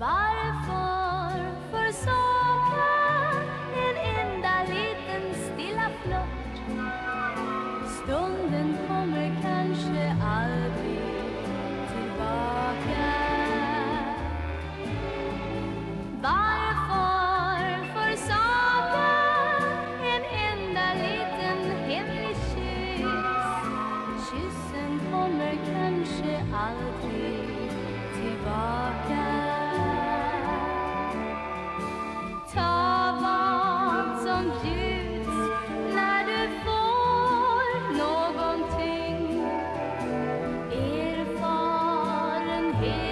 Varför försaka en enda liten stilla flört? Stunden kommer kanske aldrig tillbaka. Varför försaka en enda liten hemlig kyss? Kyssen kommer kanske aldrig Yeah.